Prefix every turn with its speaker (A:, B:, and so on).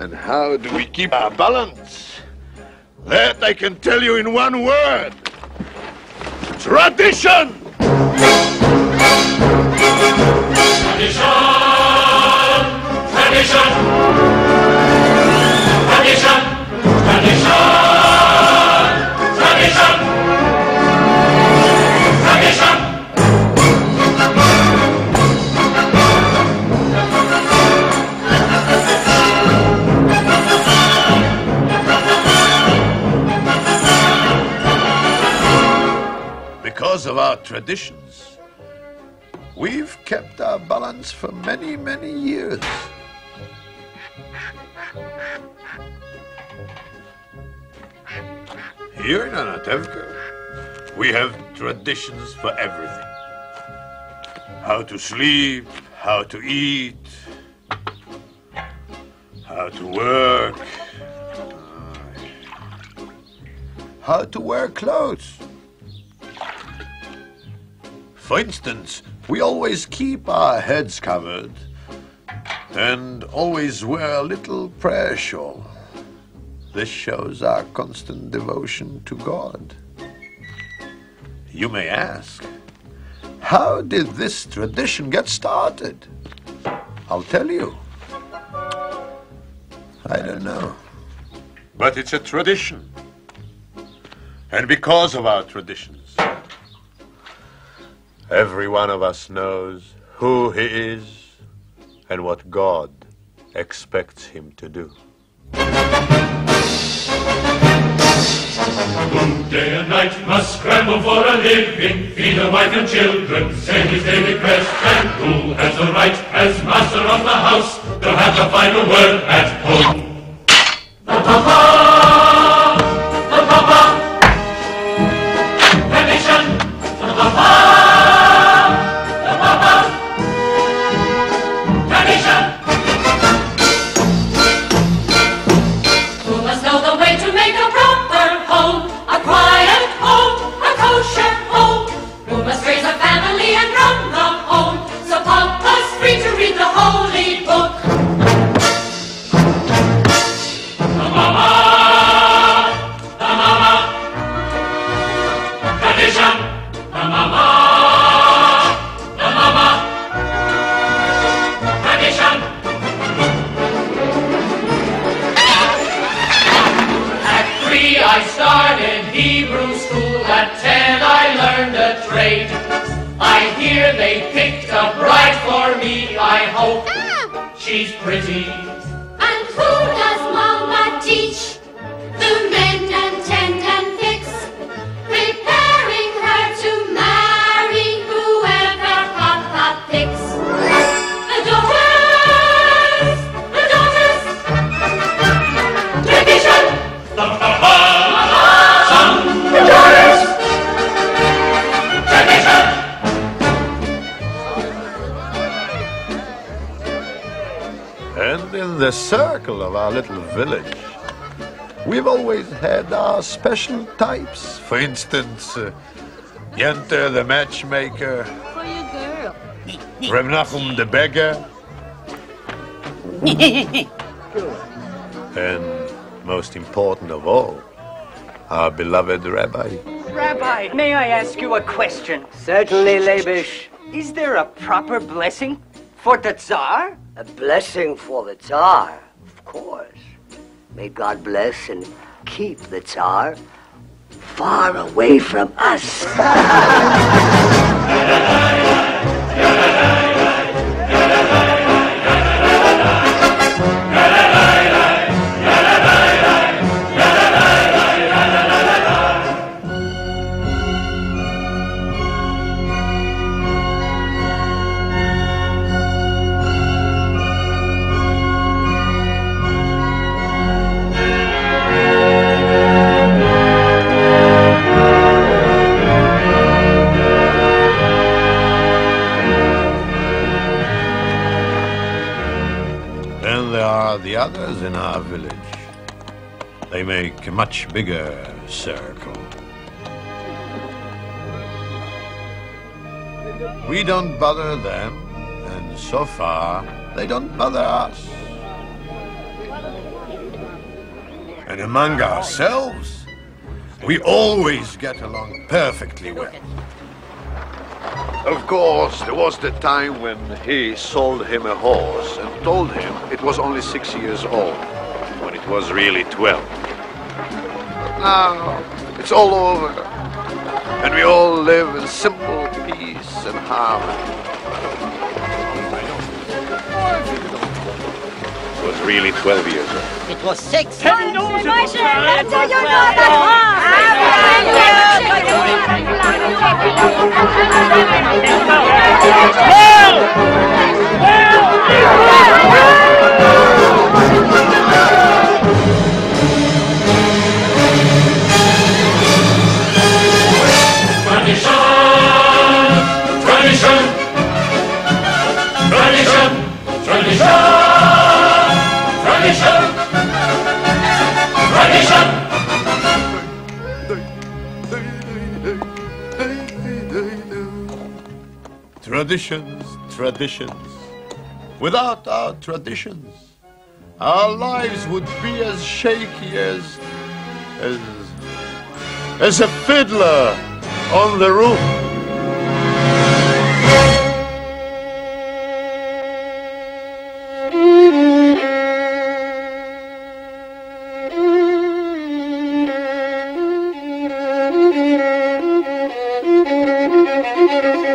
A: And how do we keep our balance? That I can tell you in one word. Tradition!
B: Tradition! Tradition!
A: Our traditions, we've kept our balance for many, many years. Here in Anatevka, we have traditions for everything. How to sleep, how to eat, how to work, how to wear clothes. For instance, we always keep our heads covered and always wear a little prayer shawl. This shows our constant devotion to God. You may ask, how did this tradition get started? I'll tell you. I don't know. But it's a tradition. And because of our traditions, every one of us knows who he is and what God expects him to do.
B: Who day and night must scramble for a living, feed a wife and children, send his daily quest, and who has the right, as master of the house, to have the final word at home? The Papa! At ten I learned a trade. I hear they picked a bride for me, I hope she's pretty.
C: And who does Mama teach? The mend and tend the
A: circle of our little village, we've always had our special types. For instance, uh, Yente the matchmaker,
D: For your girl.
A: Reb Nachum the beggar, and most important of all, our beloved rabbi.
E: Rabbi, may I ask you a question?
F: Certainly, Leibesh.
E: Is there a proper blessing for the Tsar?
F: A blessing for the Tsar, of course. May God bless and keep the Tsar far away from us.
A: the others in our village. They make a much bigger circle. We don't bother them, and so far, they don't bother us. And among ourselves, we always get along perfectly well.
D: Of course, there was the time when he sold him a horse and told him it was only six years old, when it was really twelve. But now, it's all over, and we all live in simple peace and harmony. It was really twelve years old.
G: It was six.
B: Tradition! Tradition! Tradition! Tradition!
A: Traditions, traditions. Without our traditions, our lives would be as shaky as. as. as a fiddler on the roof.